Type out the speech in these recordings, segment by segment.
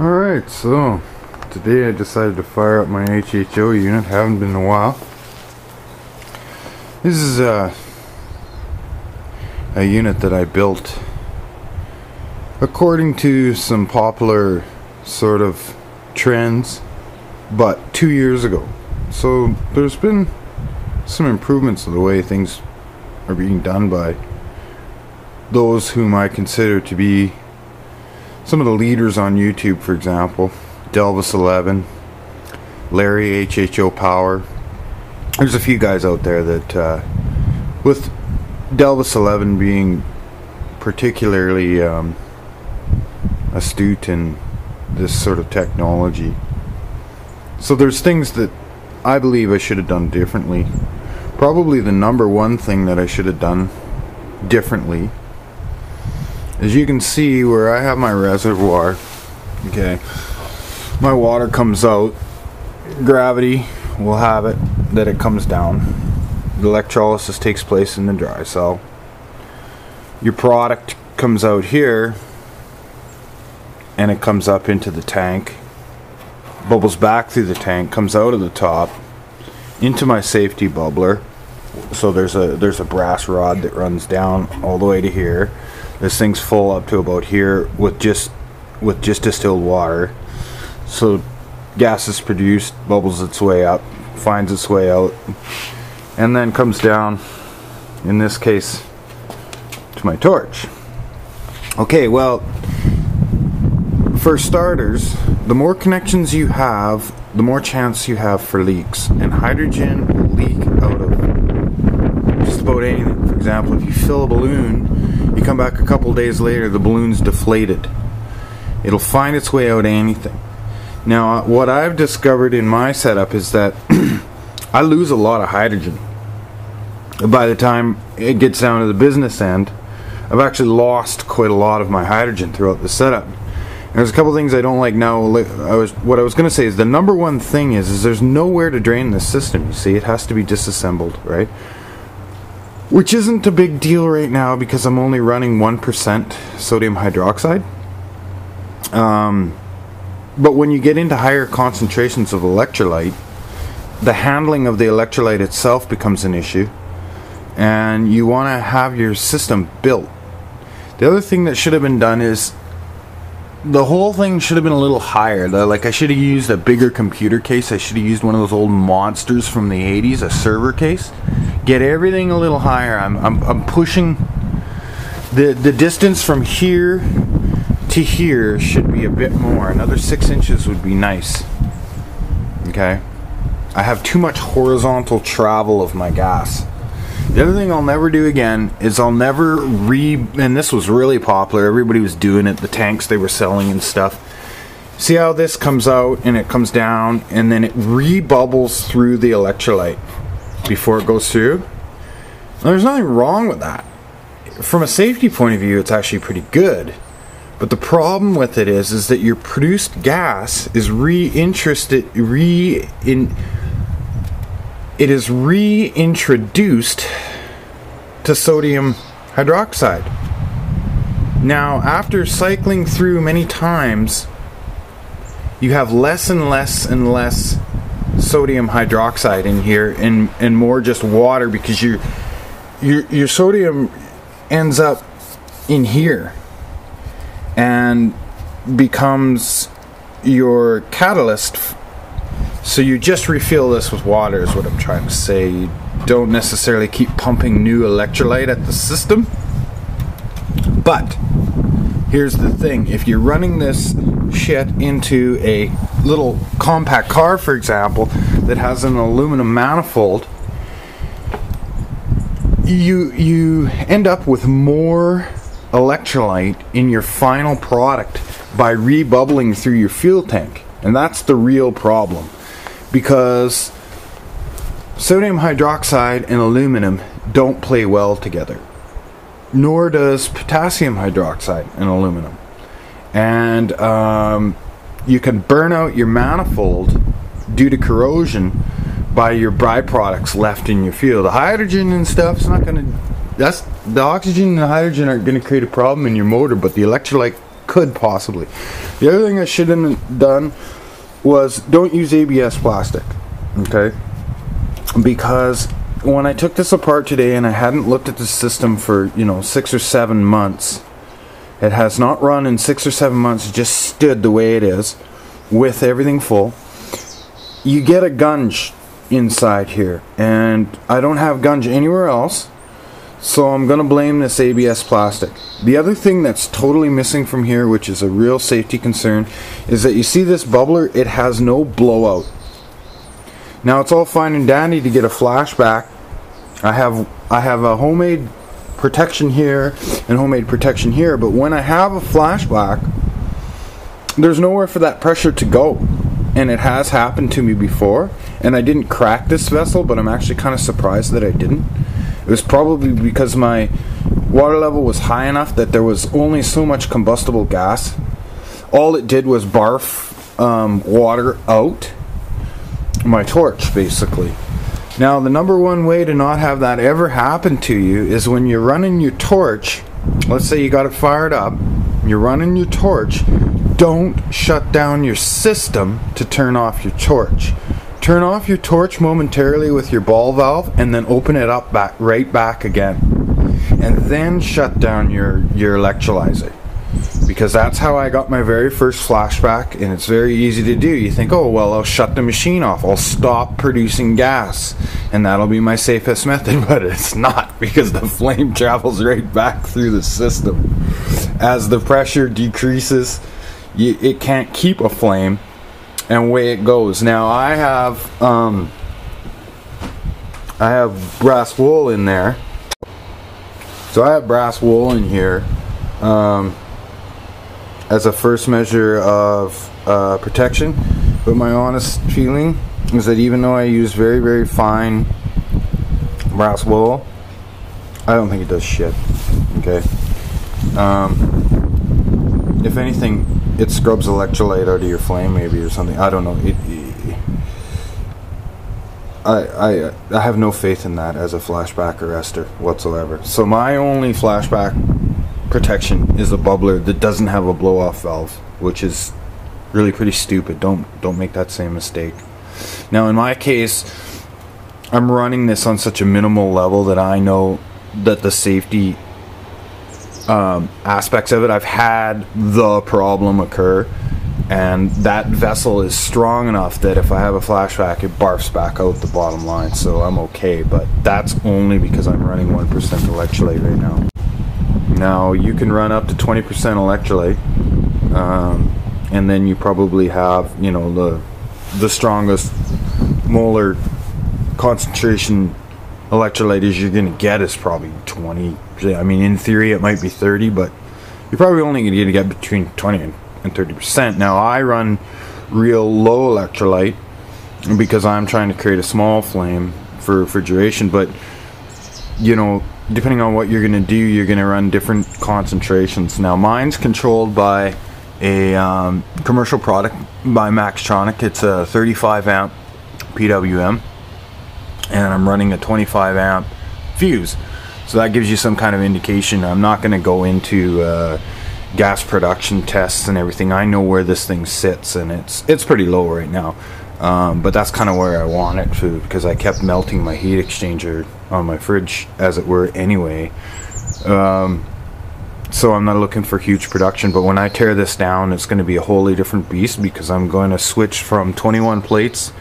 Alright, so today I decided to fire up my HHO unit, haven't been in a while. This is a, a unit that I built according to some popular sort of trends, but two years ago. So there's been some improvements in the way things are being done by those whom I consider to be some of the leaders on YouTube, for example, Delvis11, Larry HHO Power. There's a few guys out there that, uh, with Delvis11 being particularly um, astute in this sort of technology. So there's things that I believe I should have done differently. Probably the number one thing that I should have done differently as you can see where I have my reservoir okay my water comes out. Gravity will have it that it comes down. The electrolysis takes place in the dry cell. Your product comes out here and it comes up into the tank. Bubbles back through the tank comes out of the top into my safety bubbler. So there's a there's a brass rod that runs down all the way to here this thing's full up to about here with just with just distilled water. So gas is produced, bubbles its way up, finds its way out, and then comes down, in this case, to my torch. Okay, well, for starters, the more connections you have, the more chance you have for leaks. And hydrogen will leak out of just about anything. For example, if you fill a balloon you come back a couple days later, the balloon's deflated. It'll find its way out of anything. Now, uh, what I've discovered in my setup is that I lose a lot of hydrogen. By the time it gets down to the business end, I've actually lost quite a lot of my hydrogen throughout the setup. And there's a couple things I don't like now. I was what I was going to say is the number one thing is is there's nowhere to drain the system. You see, it has to be disassembled, right? Which isn't a big deal right now because I'm only running 1% sodium hydroxide. Um, but when you get into higher concentrations of electrolyte, the handling of the electrolyte itself becomes an issue, and you want to have your system built. The other thing that should have been done is the whole thing should have been a little higher. Like I should have used a bigger computer case. I should have used one of those old monsters from the 80s, a server case get everything a little higher. I'm, I'm, I'm pushing the, the distance from here to here should be a bit more. Another six inches would be nice. Okay. I have too much horizontal travel of my gas. The other thing I'll never do again is I'll never re and this was really popular. Everybody was doing it. The tanks they were selling and stuff. See how this comes out and it comes down and then it rebubbles through the electrolyte before it goes through. there's nothing wrong with that. From a safety point of view, it's actually pretty good. But the problem with it is, is that your produced gas is reinterested, re in, it is reintroduced to sodium hydroxide. Now, after cycling through many times, you have less and less and less sodium hydroxide in here and and more just water because your your your sodium ends up in here and becomes your catalyst so you just refill this with water is what I'm trying to say you don't necessarily keep pumping new electrolyte at the system but here's the thing if you're running this shit into a little compact car, for example, that has an aluminum manifold, you you end up with more electrolyte in your final product by rebubbling through your fuel tank. And that's the real problem. Because sodium hydroxide and aluminum don't play well together. Nor does potassium hydroxide and aluminum. And um, you can burn out your manifold due to corrosion by your byproducts left in your fuel. The hydrogen and stuff's not going to. That's the oxygen and the hydrogen aren't going to create a problem in your motor, but the electrolyte could possibly. The other thing I should have done was don't use ABS plastic. Okay? Because when I took this apart today and I hadn't looked at the system for, you know, six or seven months, it has not run in six or seven months, it just stood the way it is with everything full. You get a gunge inside here, and I don't have gunge anywhere else, so I'm going to blame this ABS plastic. The other thing that's totally missing from here, which is a real safety concern, is that you see this bubbler, it has no blowout. Now it's all fine and dandy to get a flashback. I have I have a homemade protection here and homemade protection here, but when I have a flashback, there's nowhere for that pressure to go. And it has happened to me before, and I didn't crack this vessel, but I'm actually kind of surprised that I didn't. It was probably because my water level was high enough that there was only so much combustible gas. All it did was barf um, water out my torch, basically. Now, the number one way to not have that ever happen to you is when you're running your torch. Let's say you got it fired up, you're running your torch. Don't shut down your system to turn off your torch. Turn off your torch momentarily with your ball valve and then open it up back right back again. And then shut down your, your electrolyzer because that's how I got my very first flashback, and it's very easy to do. You think, oh, well, I'll shut the machine off, I'll stop producing gas, and that'll be my safest method, but it's not because the flame travels right back through the system. As the pressure decreases, you, it can't keep a flame, and away it goes. Now, I have, um, I have brass wool in there. So I have brass wool in here. Um, as a first measure of uh, protection. But my honest feeling is that even though I use very, very fine brass wool, I don't think it does shit. Okay. Um, if anything, it scrubs electrolyte out of your flame, maybe or something. I don't know. It, it, I, I I have no faith in that as a flashback arrestor whatsoever. So my only flashback protection is a bubbler that doesn't have a blow off valve, which is really pretty stupid. Don't don't make that same mistake. Now in my case, I'm running this on such a minimal level that I know that the safety um, aspects of it, I've had the problem occur, and that vessel is strong enough that if I have a flashback, it barfs back out the bottom line, so I'm okay. But that's only because I'm running 1% electrolyte right now. Now you can run up to 20% electrolyte, um, and then you probably have you know the the strongest molar concentration electrolyte is you're going to get is probably 20. I mean, in theory, it might be 30, but you're probably only going to get between 20 and 30 percent. Now I run real low electrolyte because I'm trying to create a small flame for refrigeration, but you know depending on what you're going to do, you're going to run different concentrations. Now, mine's controlled by a um, commercial product by Maxtronic. It's a 35 amp PWM, and I'm running a 25 amp fuse. So that gives you some kind of indication. I'm not going to go into uh, gas production tests and everything. I know where this thing sits, and it's it's pretty low right now. Um, but that's kind of where I want it to because I kept melting my heat exchanger on my fridge as it were anyway. Um, so I'm not looking for huge production, but when I tear this down, it's going to be a wholly different beast because I'm going to switch from 21 plates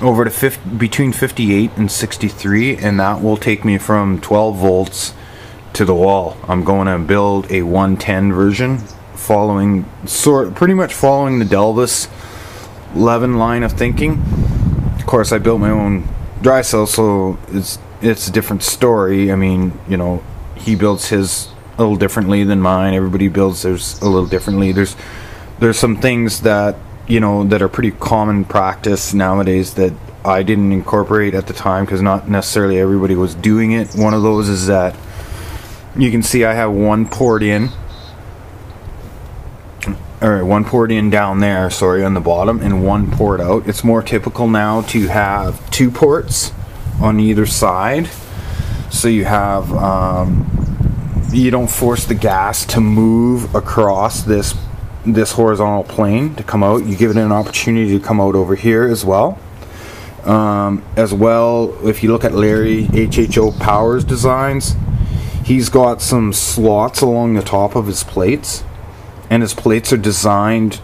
over to 50, between 58 and 63, and that will take me from 12 volts to the wall. I'm going to build a 110 version, following sort, pretty much following the Delvis Levin line of thinking. Of course, I built my own dry cell, so it's it's a different story. I mean, you know, he builds his a little differently than mine. Everybody builds theirs a little differently. There's there's some things that you know that are pretty common practice nowadays that I didn't incorporate at the time because not necessarily everybody was doing it. One of those is that you can see I have one port in or one port in down there, sorry, on the bottom, and one port out. It's more typical now to have two ports on either side. So you have um, you don't force the gas to move across this this horizontal plane to come out. You give it an opportunity to come out over here as well. Um, as well, if you look at Larry HHO Powers designs, he's got some slots along the top of his plates, and his plates are designed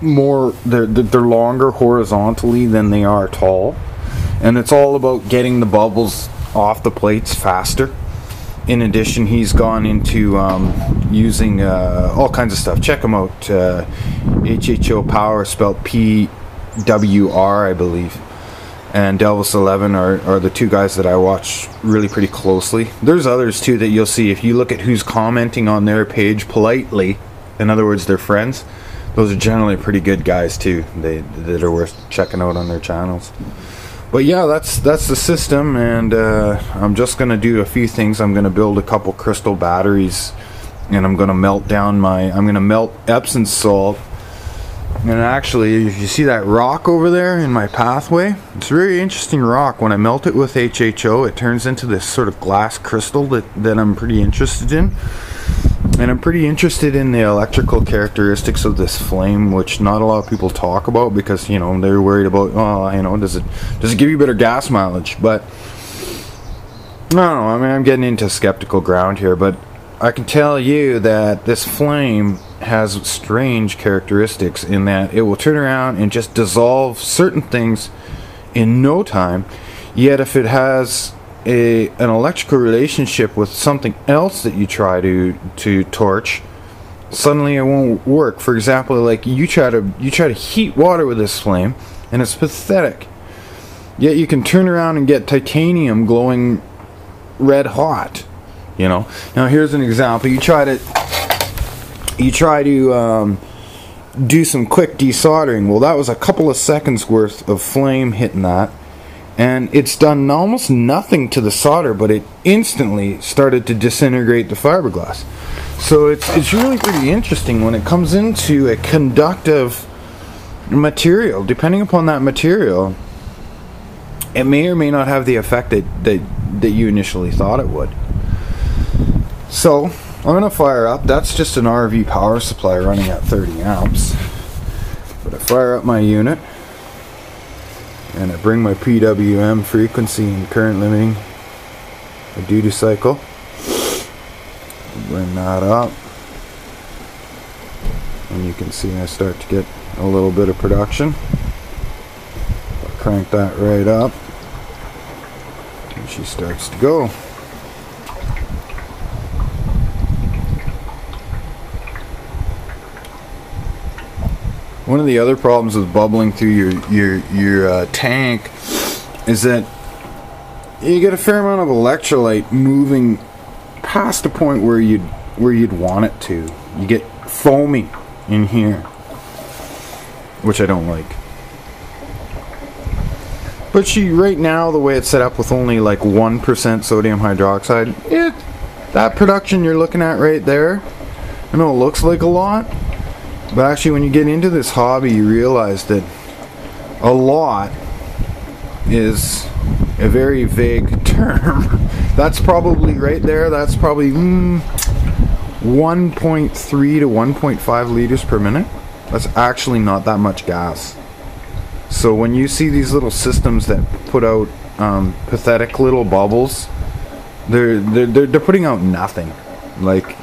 more they're they're longer horizontally than they are tall, and it's all about getting the bubbles off the plates faster. In addition, he's gone into um, using uh, all kinds of stuff. Check him out. Uh, HHO Power, spelled P W R, I believe and Delvis 11 are, are the two guys that I watch really pretty closely. There's others too that you'll see if you look at who's commenting on their page politely. In other words, they're friends. Those are generally pretty good guys too. They that are worth checking out on their channels. But yeah, that's that's the system, and uh, I'm just gonna do a few things. I'm gonna build a couple crystal batteries, and I'm gonna melt down my. I'm gonna melt Epsom salt and actually, if you see that rock over there in my pathway, it's a very interesting rock. When I melt it with HHO, it turns into this sort of glass crystal that, that I'm pretty interested in. And I'm pretty interested in the electrical characteristics of this flame, which not a lot of people talk about because, you know, they're worried about, oh, you know, does it does it give you better gas mileage? But I don't know, I mean, I'm getting into skeptical ground here, but I can tell you that this flame has strange characteristics in that it will turn around and just dissolve certain things in no time. Yet if it has a an electrical relationship with something else that you try to to torch, suddenly it won't work. For example, like you try to you try to heat water with this flame and it's pathetic. Yet you can turn around and get titanium glowing red hot. You know. Now here's an example. You try to you try to um, do some quick desoldering. Well, that was a couple of seconds worth of flame hitting that. And it's done almost nothing to the solder, but it instantly started to disintegrate the fiberglass. So it's, it's really pretty interesting when it comes into a conductive material. Depending upon that material, it may or may not have the effect that, that, that you initially thought it would. So, I'm going to fire up. That's just an RV power supply running at 30 amps. But I fire up my unit and I bring my PWM frequency and current limiting a duty cycle. Bring that up. And you can see I start to get a little bit of production. I crank that right up. And she starts to go. One of the other problems with bubbling through your your your uh, tank is that you get a fair amount of electrolyte moving past the point where you'd where you'd want it to. You get foaming in here, which I don't like. But she right now the way it's set up with only like one percent sodium hydroxide, it that production you're looking at right there. I know it looks like a lot, but actually, when you get into this hobby, you realize that a lot is a very vague term. that's probably right there. That's probably mm, 1.3 to 1.5 liters per minute. That's actually not that much gas. So when you see these little systems that put out um, pathetic little bubbles, they're, they're they're putting out nothing. Like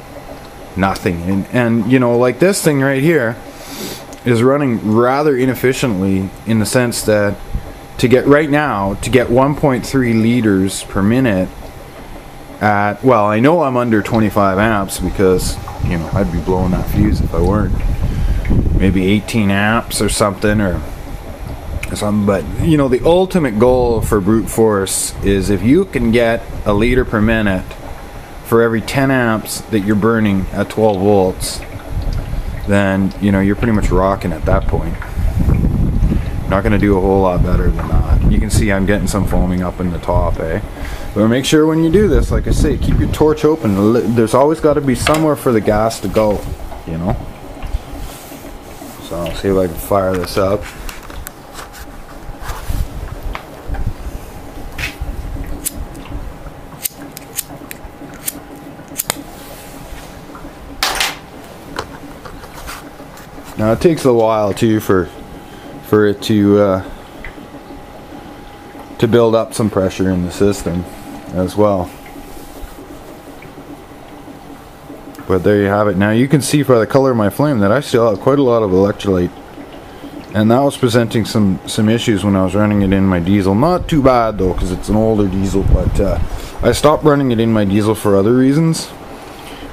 nothing. And, and, you know, like this thing right here is running rather inefficiently in the sense that to get right now, to get 1.3 liters per minute at, well, I know I'm under 25 amps because, you know, I'd be blowing that fuse if I weren't. Maybe 18 amps or something or something. But, you know, the ultimate goal for brute force is if you can get a liter per minute for every 10 amps that you're burning at 12 volts, then you know you're pretty much rocking at that point. Not going to do a whole lot better than that. You can see I'm getting some foaming up in the top, eh? But make sure when you do this, like I say, keep your torch open. There's always got to be somewhere for the gas to go, you know? So I'll see if I can fire this up. Now it takes a while too for for it to uh, to build up some pressure in the system as well. But there you have it. Now you can see by the color of my flame that I still have quite a lot of electrolyte. And that was presenting some, some issues when I was running it in my diesel. Not too bad though, because it's an older diesel, but uh, I stopped running it in my diesel for other reasons.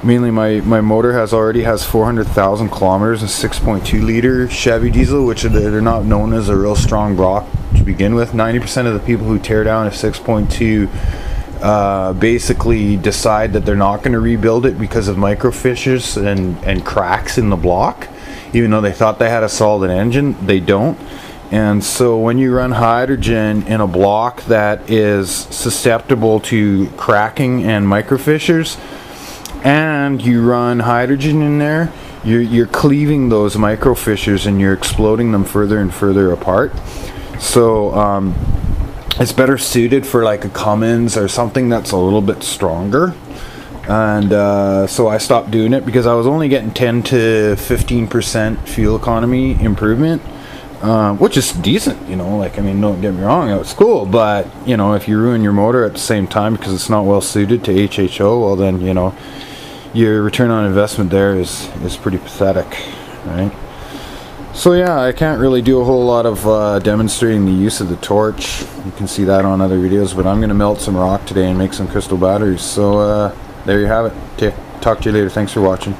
Mainly my, my motor has already has 400,000 kilometers, and 6.2 liter Chevy diesel, which they're not known as a real strong block to begin with. 90% of the people who tear down a 6.2 uh, basically decide that they're not going to rebuild it because of micro fissures and, and cracks in the block. Even though they thought they had a solid engine, they don't. And so when you run hydrogen in a block that is susceptible to cracking and micro fissures, and you run hydrogen in there, you're, you're cleaving those micro fissures and you're exploding them further and further apart. So um, it's better suited for like a Cummins or something that's a little bit stronger. And uh, so I stopped doing it because I was only getting 10 to 15% fuel economy improvement, uh, which is decent, you know. Like, I mean, don't get me wrong, it was cool, but you know, if you ruin your motor at the same time because it's not well suited to HHO, well, then you know, your return on investment there is is pretty pathetic, right? So yeah, I can't really do a whole lot of uh, demonstrating the use of the torch. You can see that on other videos, but I'm going to melt some rock today and make some crystal batteries. So uh, there you have it. Talk to you later. Thanks for watching.